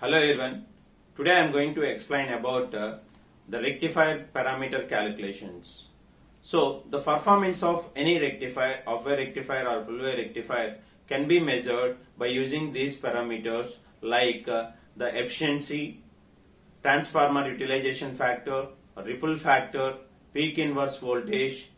Hello everyone. Today I am going to explain about uh, the rectifier parameter calculations. So the performance of any rectifier, half wave rectifier or full wave rectifier can be measured by using these parameters like uh, the efficiency, transformer utilization factor, ripple factor, peak inverse voltage,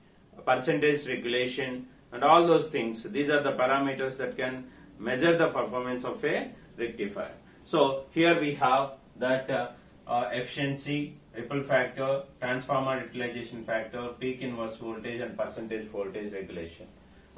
percentage regulation and all those things. These are the parameters that can measure the performance of a rectifier. So here we have that uh, uh, efficiency, ripple factor, transformer utilization factor, peak inverse voltage and percentage voltage regulation.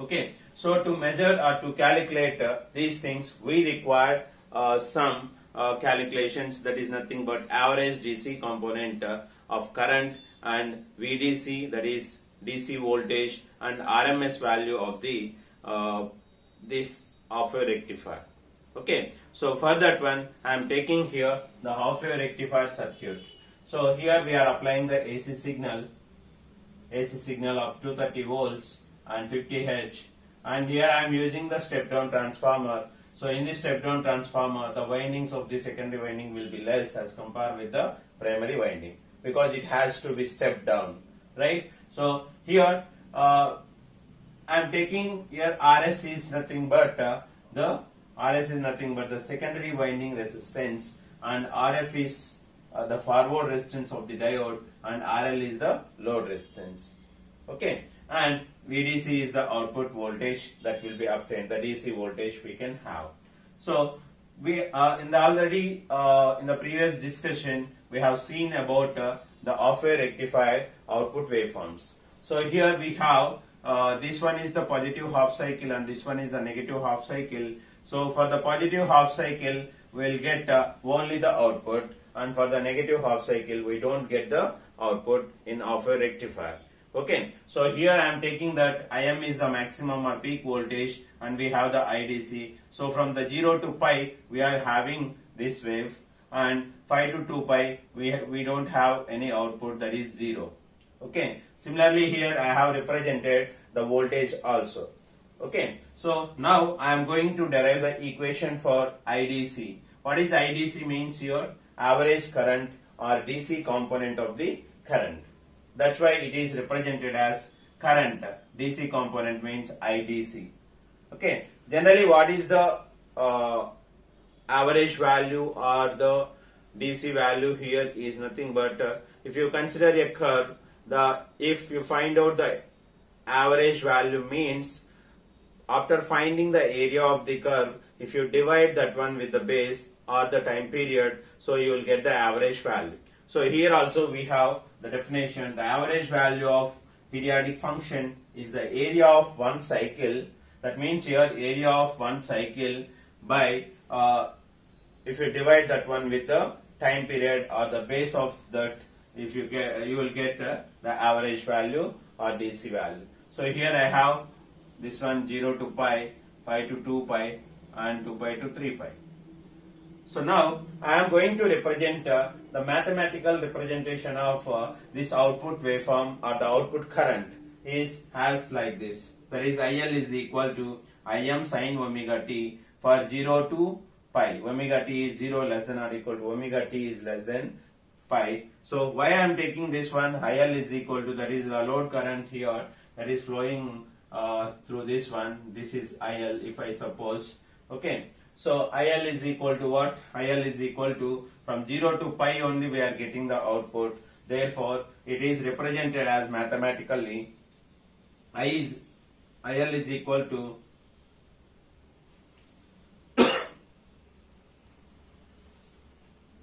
Okay, so to measure or to calculate uh, these things, we require uh, some uh, calculations that is nothing but average DC component uh, of current and VDC that is DC voltage and RMS value of the this of a rectifier. Okay, so for that one I am taking here the half wave rectifier circuit. So here we are applying the AC signal, AC signal of 230 volts and 50 H and here I am using the step down transformer. So in this step down transformer the windings of the secondary winding will be less as compared with the primary winding because it has to be stepped down right. So here uh, I am taking here RS is nothing but uh, the RS is nothing but the secondary winding resistance and RF is uh, the forward resistance of the diode and RL is the load resistance. Okay, and VDC is the output voltage that will be obtained, the DC voltage we can have. So we uh, in the already uh, in the previous discussion we have seen about uh, the half-wave rectifier output waveforms. So here we have uh, this one is the positive half cycle and this one is the negative half cycle. So for the positive half cycle we'll get uh, only the output and for the negative half cycle we don't get the output in half-wave rectifier. Okay, so here I am taking that Im is the maximum or peak voltage and we have the IDC. So from the 0 to pi we are having this wave and 5 to 2 pi we, we don't have any output that is 0. Okay, similarly here I have represented the voltage also. Okay, so now I am going to derive the equation for IDC. What is IDC means here? Average current or DC component of the current. That's why it is represented as current. DC component means IDC. Okay. Generally, what is the uh, average value or the DC value here is nothing but uh, if you consider a curve, the if you find out the average value means after finding the area of the curve, if you divide that one with the base or the time period, so you will get the average value. So here also we have the definition, the average value of periodic function is the area of one cycle. That means here area of one cycle by uh, if you divide that one with the time period or the base of that, if you get you will get uh, the average value or DC value. So here I have this one 0 to pi, pi to 2 pi and 2 pi to 3 pi. So now I am going to represent uh, the mathematical representation of uh, this output waveform or the output current is as like this. That is IL is equal to Im sin omega t for 0 to pi. Omega t is 0 less than or equal to omega t is less than pi. So why I am taking this one IL is equal to that is the load current here that is flowing uh, through this one. This is IL if I suppose. Okay. So IL is equal to what? IL is equal to from 0 to pi only we are getting the output. Therefore, it is represented as mathematically I is IL is equal to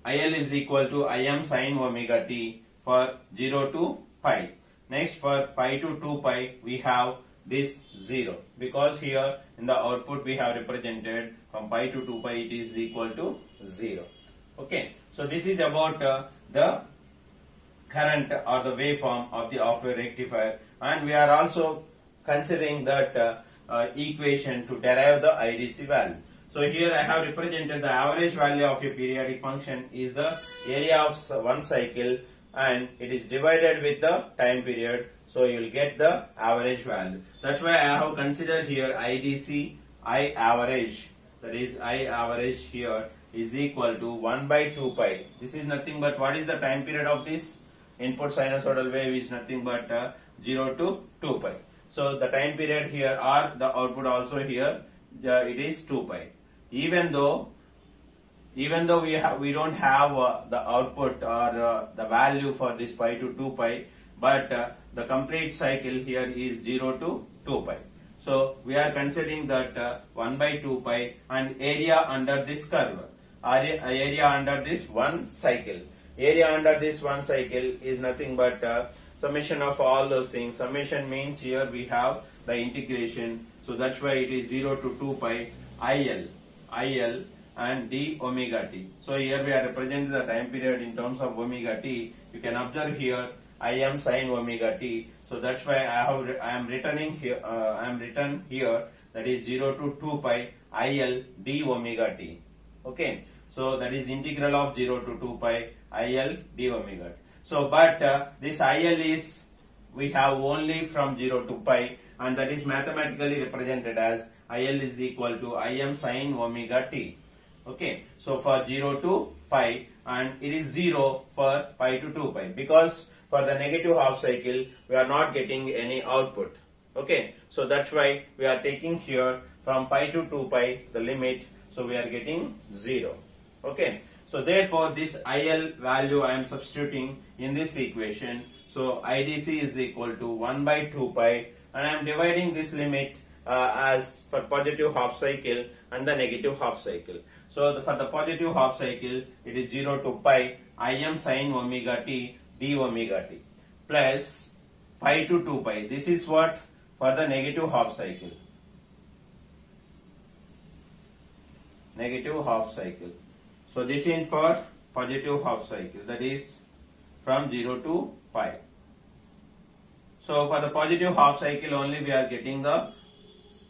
IL is equal to Im sine omega t for 0 to pi. Next for pi to 2 pi we have this 0 because here in the output we have represented from pi to 2 pi it is equal to 0 okay. So this is about uh, the current or the waveform of the half wave rectifier. And we are also considering that uh, uh, equation to derive the IDC value. So here I have represented the average value of a periodic function is the area of one cycle and it is divided with the time period so you will get the average value. That's why I have considered here IDC, I average. That is I average here is equal to 1 by 2 pi. This is nothing but what is the time period of this input sinusoidal wave is nothing but uh, 0 to 2 pi. So the time period here or the output also here uh, it is 2 pi. Even though even though we have we don't have uh, the output or uh, the value for this pi to 2 pi but uh, the complete cycle here is 0 to 2 pi. So we are considering that uh, 1 by 2 pi and area under this curve area, area under this one cycle. Area under this one cycle is nothing but uh, summation of all those things. Summation means here we have the integration. So that's why it is 0 to 2 pi IL, IL and d omega t. So here we are representing the time period in terms of omega t. You can observe here I am sine omega t. So that's why I have I am returning here uh, I am written here that is 0 to 2 pi IL d omega t. Okay. So that is integral of 0 to 2 pi IL d omega t. So but uh, this IL is we have only from 0 to pi and that is mathematically represented as IL is equal to Im sine omega t. Okay. So for 0 to pi and it is 0 for pi to 2 pi because for the negative half cycle we are not getting any output. Okay. So that's why we are taking here from pi to 2 pi the limit so we are getting 0. Okay. So therefore this IL value I am substituting in this equation. So IDC is equal to 1 by 2 pi and I am dividing this limit uh, as for positive half cycle and the negative half cycle. So the, for the positive half cycle it is 0 to pi Im sine omega t d omega t plus pi to 2 pi. This is what for the negative half cycle. Negative half cycle. So this is for positive half cycle that is from 0 to pi. So for the positive half cycle only we are getting the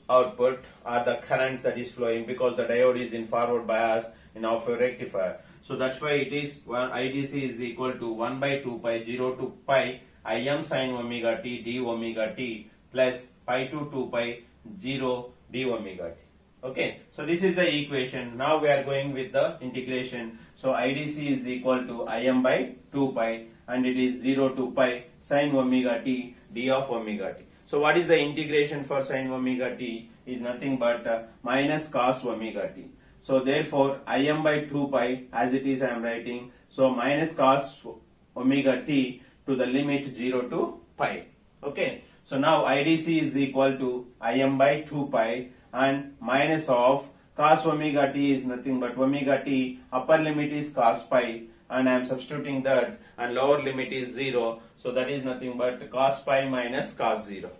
output or the current that is flowing because the diode is in forward bias in half wave rectifier. So that's why it is one IDC is equal to 1 by 2 pi 0 to pi Im sine omega t d omega t plus pi to 2 pi 0 d omega t. Okay, so this is the equation. Now we are going with the integration. So IDC is equal to Im by 2 pi and it is 0 to pi sine omega t d of omega t. So what is the integration for sine omega t is nothing but uh, minus cos omega t. So therefore Im by 2 pi as it is I am writing. So minus cos omega t to the limit 0 to pi. Okay. So now IDC is equal to Im by 2 pi and minus of cos omega t is nothing but omega t upper limit is cos pi and I am substituting that and lower limit is 0 so that is nothing but cos pi minus cos 0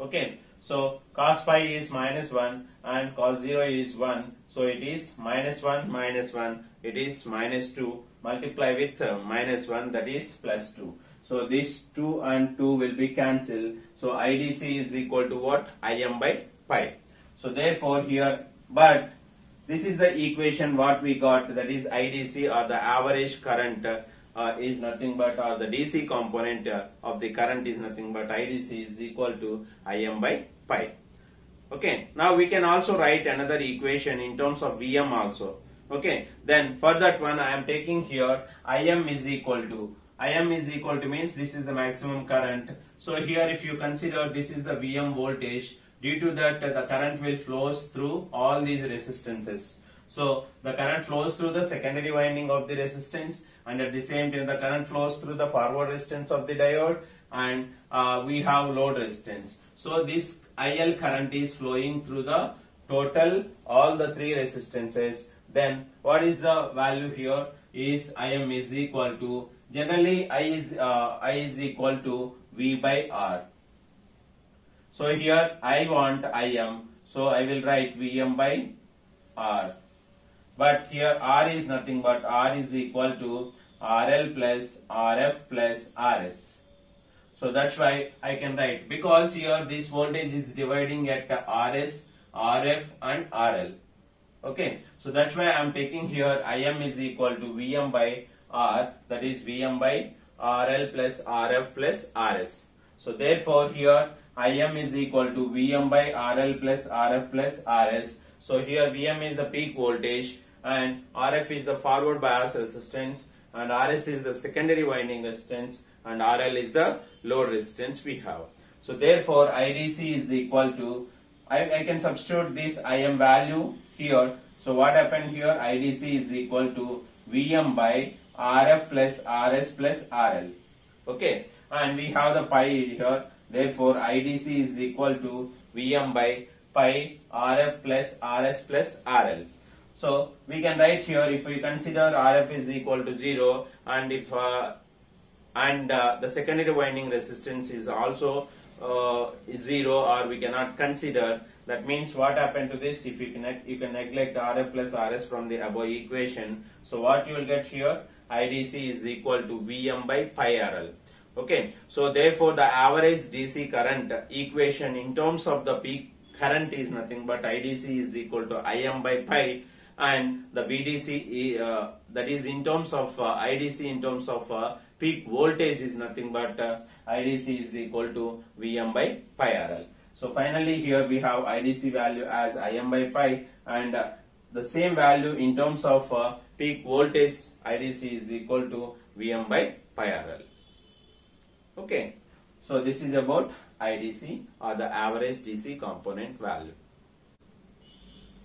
okay so cos pi is minus 1 and cos 0 is 1 so it is minus 1 minus 1 it is minus 2 multiply with uh, minus 1 that is plus 2 so this 2 and 2 will be cancelled. So IDC is equal to what? Im by pi. So therefore here, but this is the equation what we got. That is IDC or the average current uh, is nothing but or the DC component uh, of the current is nothing but IDC is equal to Im by pi. Okay, now we can also write another equation in terms of Vm also. Okay, then for that one I am taking here Im is equal to Im is equal to means this is the maximum current. So here if you consider this is the Vm voltage Due to that, the current will flows through all these resistances. So the current flows through the secondary winding of the resistance and at the same time the current flows through the forward resistance of the diode and uh, we have load resistance. So this IL current is flowing through the total all the three resistances. Then what is the value here is Im is equal to generally I is uh, I is equal to V by R. So here I want Im. So I will write Vm by R. But here R is nothing but R is equal to RL plus RF plus RS. So that's why I can write because here this voltage is dividing at RS, RF and RL. Okay. So that's why I am taking here Im is equal to Vm by R that is Vm by RL plus RF plus RS. So therefore here Im is equal to Vm by RL plus RF plus RS. So here Vm is the peak voltage and RF is the forward bias resistance and RS is the secondary winding resistance and RL is the load resistance we have. So therefore IDC is equal to, I, I can substitute this IM value here. So what happened here? IDC is equal to VM by RF plus RS plus RL. Okay. And we have the pi here. Therefore IDC is equal to VM by pi RF plus RS plus RL. So we can write here if we consider RF is equal to 0 and if uh, and uh, the secondary winding resistance is also uh, 0 or we cannot consider. That means what happened to this? If you can you can neglect RF plus RS from the above equation. So what you will get here? IDC is equal to VM by pi RL okay. So therefore the average DC current equation in terms of the peak current is nothing but IDC is equal to IM by pi and the VDC uh, that is in terms of uh, IDC in terms of uh, peak voltage is nothing but uh, IDC is equal to Vm by pi RL. So finally here we have IDC value as Im by pi and uh, the same value in terms of uh, peak voltage IDC is equal to Vm by pi RL. Okay. So this is about IDC or the average DC component value.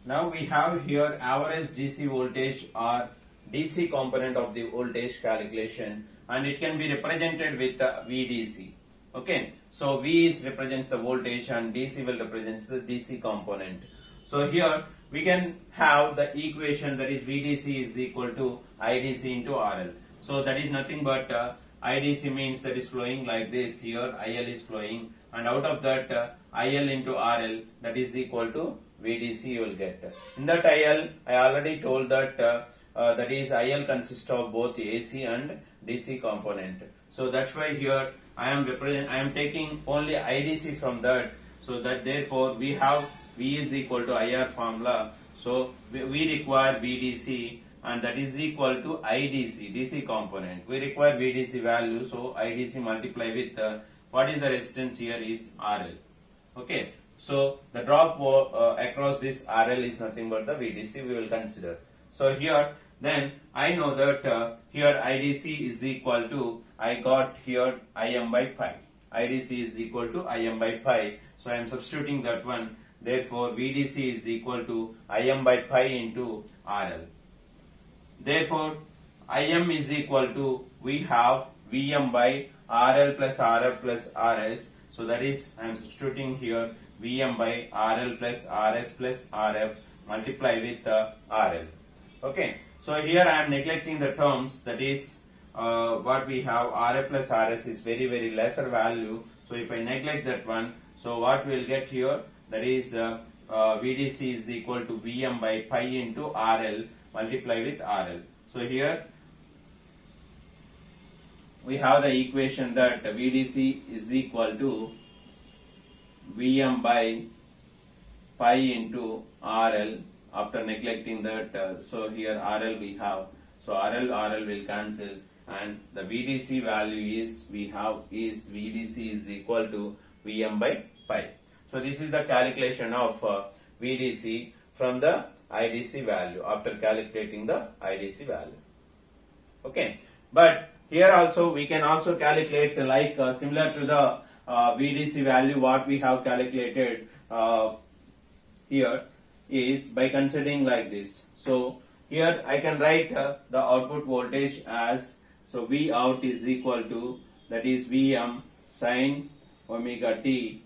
Now we have here average DC voltage or DC component of the voltage calculation and it can be represented with VDC. Okay, so V is represents the voltage and DC will represents the DC component. So here we can have the equation that is VDC is equal to IDC into RL. So that is nothing but uh, IDC means that is flowing like this here IL is flowing and out of that uh, IL into RL that is equal to VDC you will get. In that IL I already told that uh, uh, that is IL consists of both AC and DC component. So that's why here I am represent I am taking only IDC from that. So that therefore we have V is equal to IR formula. So we, require VDC and that is equal to IDC, DC component. We require VDC value, so IDC multiply with uh, what is the resistance here is RL. Okay, so the drop uh, across this RL is nothing but the VDC we will consider. So here then I know that uh, here IDC is equal to I got here Im by pi. IDC is equal to Im by pi. So I am substituting that one. Therefore VDC is equal to Im by pi into RL. Therefore, Im is equal to, we have Vm by RL plus RF plus RS. So that is, I am substituting here Vm by RL plus RS plus RF multiply with uh, RL. Okay. So here I am neglecting the terms that is uh, what we have RF plus RS is very very lesser value. So if I neglect that one, so what we will get here that is uh, uh VDC is equal to Vm by pi into RL multiply with RL. So here we have the equation that VDC is equal to Vm by pi into RL after neglecting that uh, so here RL we have so RL RL will cancel and the VDC value is we have is VDC is equal to Vm by pi. So this is the calculation of uh, VDC from the IDC value after calculating the IDC value. Okay, but here also we can also calculate like uh, similar to the VDC value what we have calculated uh, here is by considering like this. So here I can write uh, the output voltage as so V out is equal to that is Vm sine omega t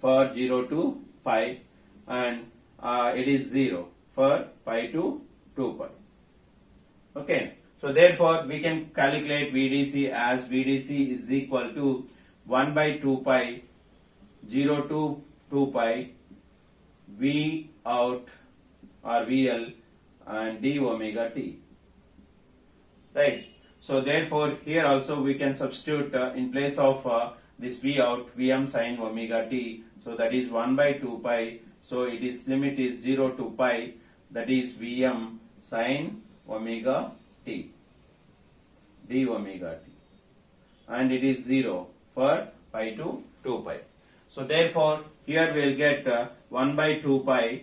for 0 to pi and uh, it is 0 for pi to 2 pi. Okay. So therefore we can calculate VDC as VDC is equal to 1 by 2 pi 0 to 2 pi V out or VL and d omega t. Right. So therefore here also we can substitute uh, in place of uh, this V out Vm sine omega t. So that is 1 by 2 pi so it is limit is 0 to pi that is Vm sine omega t d omega t and it is 0 for pi to 2 pi. So therefore here we will get uh, 1 by 2 pi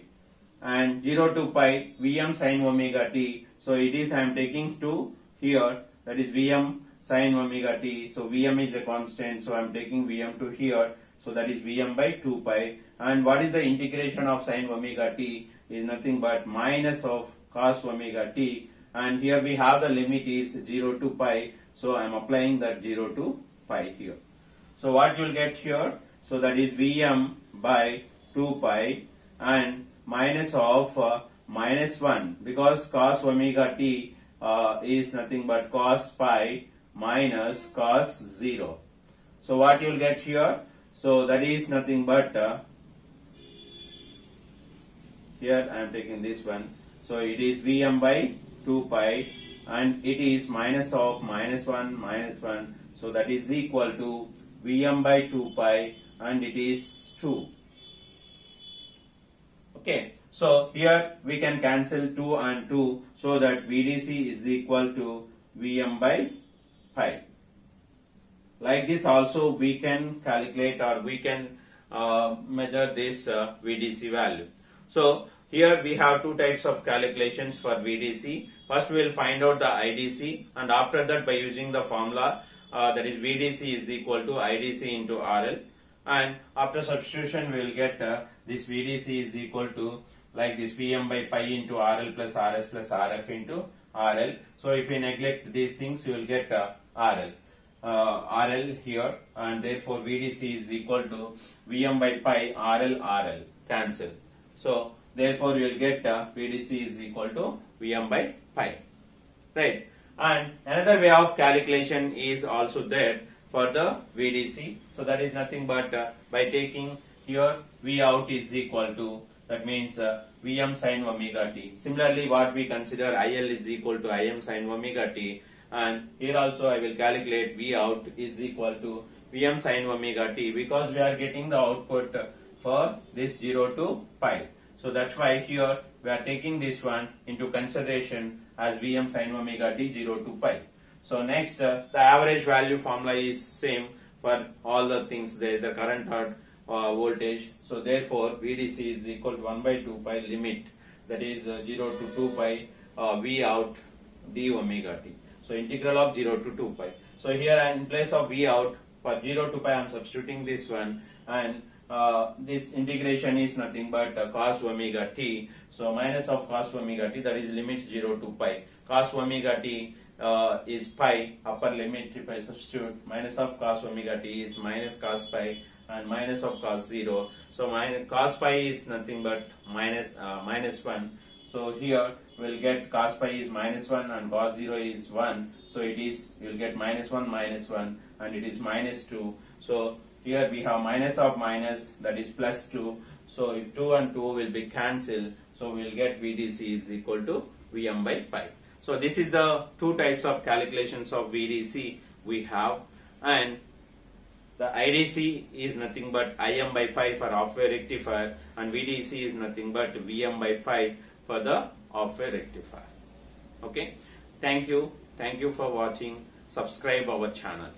and 0 to pi Vm sin omega t. So it is I am taking 2 here that is Vm sin omega t. So Vm is a constant so I am taking Vm to here. So that is Vm by 2 pi and what is the integration of sin omega t is nothing but minus of cos omega t and here we have the limit is 0 to pi so I am applying that 0 to pi here. So what you will get here so that is Vm by 2 pi and minus of uh, minus 1 because cos omega t uh, is nothing but cos pi minus cos 0. So what you will get here? So that is nothing but uh, here I am taking this one. So it is Vm by 2 pi and it is minus of minus 1 minus 1. So that is equal to Vm by 2 pi and it is 2. Okay. So here we can cancel 2 and 2 so that VDC is equal to Vm by pi. Like this also we can calculate or we can uh, measure this uh, VDC value. So here we have two types of calculations for VDC. First we will find out the IDC and after that by using the formula uh, that is VDC is equal to IDC into RL and after substitution we will get uh, this VDC is equal to like this Vm by pi into RL plus RS plus RF into RL. So if we neglect these things you will get uh, RL. Uh, RL here and therefore VDC is equal to Vm by pi RL RL cancel. So therefore you will get uh, VDC is equal to Vm by pi. Right. And another way of calculation is also there for the VDC. So that is nothing but uh, by taking here V out is equal to that means uh, Vm sin omega t. Similarly what we consider IL is equal to Im sin omega t and here also I will calculate V out is equal to Vm sin omega t because we are getting the output for this 0 to pi. So that's why here we are taking this one into consideration as Vm sin omega t 0 to pi. So next uh, the average value formula is same for all the things there the current or uh, voltage. So therefore VDC is equal to 1 by 2 pi limit that is uh, 0 to 2 pi uh, V out d omega t. So integral of 0 to 2 pi. So here in place of V out for 0 to pi I am substituting this one and uh, this integration is nothing but uh, cos omega t. So minus of cos omega t that is limits 0 to pi. Cos omega t uh, is pi upper limit if I substitute minus of cos omega t is minus cos pi and minus of cos 0. So minus cos pi is nothing but minus, uh, minus 1. So here we'll get cos pi is minus 1 and cos 0 is 1. So it is, you'll get minus 1 minus 1 and it is minus 2. So here we have minus of minus that is plus 2. So if 2 and 2 will be cancelled, so we will get VDC is equal to Vm by pi. So this is the two types of calculations of VDC we have and the IDC is nothing but Im by pi for half-wave rectifier and VDC is nothing but Vm by pi for the half-wave rectifier. Okay. Thank you. Thank you for watching. Subscribe our channel.